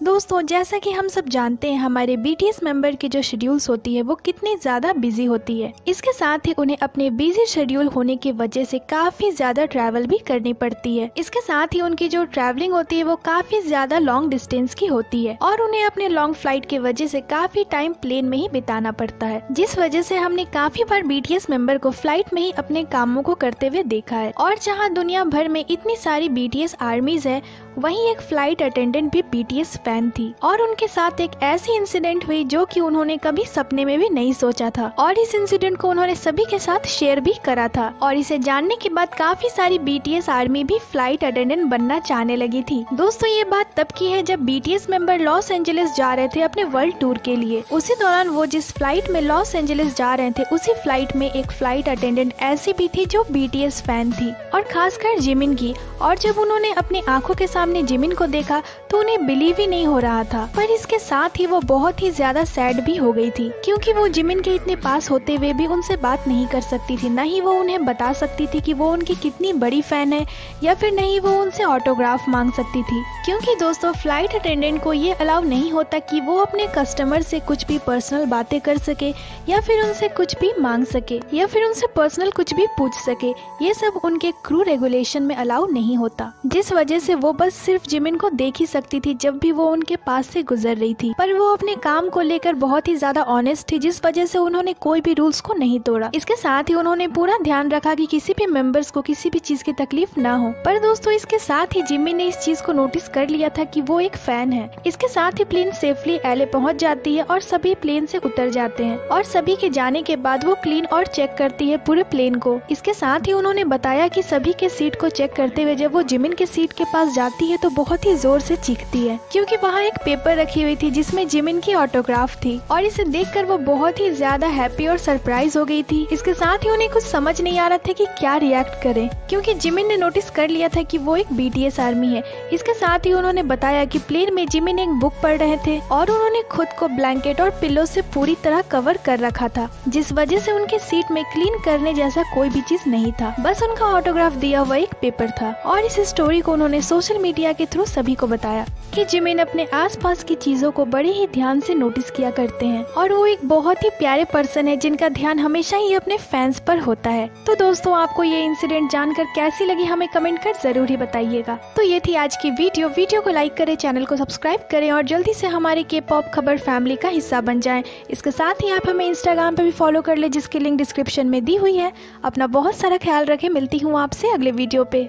दोस्तों, जैसा कि हम सब जानते हैं, हमारे बीटीएस मेंबर की जो शेड्यूल्स होती है, वो कितनी ज़्यादा बिज़ी होती है। इसके साथ ही उन्हें अपने बिज़ी शेड्यूल होने की वजह से काफ़ी ज़्यादा ट्रैवल भी करनी पड़ती है। इसके साथ ही उनकी जो ट्रैवलिंग होती है, वो काफ़ी ज़्यादा लॉन्ग डिस्टेंस की होती है और उन्हें अपने लॉन्ग फ़्लाइट की वजह से काफ़ी टाइम प्लेन में ही बिताना पड़ता है, जिस वजह से हमने काफ़ी बार बीटीएस मेंबर को फ़्लाइट में ही अपने कामों को करते हुए देखा है। और जहाँ दुनिया भर में इतनी सारी बीटीएस आर्मीज है, वहीं एक फ़्लाइट अटेंडेंट भी बीटीएस फ़ैन थी और उनके साथ एक ऐसी इंसिडेंट हुई जो कि उन्होंने कभी सपने में भी नहीं सोचा था। और इस इंसिडेंट को उन्होंने सभी के साथ शेयर भी करा था। और इसे जानने के बाद काफ़ी सारी बीटीएस आर्मी भी फ़्लाइट अटेंडेंट बनना चाहने लगी थी। दोस्तों, ये बात तब की है जब बीटीएस मेंबर लॉस एंजलिस जा रहे थे अपने वर्ल्ड टूर के लिए। उसी दौरान वो जिस फ़्लाइट में लॉस एंजलिस जा रहे थे, उसी फ़्लाइट में एक फ़्लाइट अटेंडेंट ऐसी भी थी जो बीटीएस फ़ैन थी। और खासकर जिमिन की। और जब उन्होंने अपनी आँखों के सामने जिमिन को देखा तो उन्हें बिलीव ही नहीं हो रहा था। पर इसके साथ ही वो बहुत ही ज़्यादा सैड भी हो गई थी, क्योंकि वो जिमिन के इतने पास होते हुए भी उनसे बात नहीं कर सकती थी। न ही वो उन्हें बता सकती थी कि वो उनकी कितनी बड़ी फ़ैन है, या फिर नहीं वो उनसे ऑटोग्राफ मांग सकती थी। क्योंकि दोस्तों फ़्लाइट अटेंडेंट को ये अलाउ नहीं होता कि वो अपने कस्टमर से कुछ भी पर्सनल बातें कर सके, या फिर उनसे कुछ भी मांग सके, या फिर उनसे पर्सनल कुछ भी पूछ सके। ये सब उनके क्रू रेगुलेशन में अलाउ नहीं होता। जिस वजह से वो बस सिर्फ़ जिमिन को देख ही सकती थी, जब भी वो उनके पास से गुजर रही थी, पर वो अपने काम को लेकर बहुत ही ज़्यादा ऑनेस्ट थी, जिस वजह से उन्होंने कोई भी रूल्स को नहीं तोड़ा। इसके साथ ही उन्होंने पूरा ध्यान रखा कि किसी भी मेंबर्स को किसी भी चीज़ की तकलीफ़ ना हो। पर दोस्तों, इसके साथ ही जिम्मी ने इस चीज़ को नोटिस कर लिया था कि वो एक फ़ैन है। इसके साथ ही प्लेन सेफली एले पहुँच जाती है और सभी प्लेन से उतर जाते हैं और सभी के जाने के बाद वो क्लीन और चेक करती है पूरे प्लेन को। इसके साथ ही उन्होंने बताया कि सभी के सीट को चेक करते हुए जब वो जिमिन के सीट के पास जाती है तो बहुत ही ज़ोर से चीखती है, क्योंकि वहाँ एक पेपर रखी हुई थी जिसमें जिमिन की ऑटोग्राफ थी और इसे देखकर वो बहुत ही ज़्यादा हैप्पी और सरप्राइज़ हो गई थी। इसके साथ ही उन्हें कुछ समझ नहीं आ रहा था कि क्या रिएक्ट करें, क्योंकि जिमिन ने नोटिस कर लिया था कि वो एक बीटीएस आर्मी है। इसके साथ ही उन्होंने बताया कि प्लेन में जिमिन एक बुक पढ़ रहे थे और उन्होंने खुद को ब्लैंकेट और पिल्लो से पूरी तरह कवर कर रखा था, जिस वजह से उनके सीट में क्लीन करने जैसा कोई भी चीज़ नहीं था। बस उनका ऑटोग्राफ दिया हुआ एक पेपर था और इस स्टोरी को उन्होंने सोशल मीडिया के थ्रू सभी को बताया कि जिमिन अपने आसपास की चीज़ों को बड़े ही ध्यान से नोटिस किया करते हैं। और वो एक बहुत ही प्यारे पर्सन है जिनका ध्यान हमेशा ही अपने फैंस पर होता है। तो दोस्तों, आपको ये इंसिडेंट जानकर कैसी लगी हमें कमेंट कर ज़रूर ही बताइएगा। तो ये थी आज की वीडियो वीडियो को लाइक करें चैनल को सब्सक्राइब करें और जल्दी से हमारे के पॉप खबर फैमिली का हिस्सा बन जाएँ। इसके साथ ही आप हमें इंस्टाग्राम पे भी फॉलो कर ले, जिसकी लिंक डिस्क्रिप्शन में दी हुई है। अपना बहुत सारा ख्याल रखें। मिलती हूँ आपसे अगले वीडियो पे।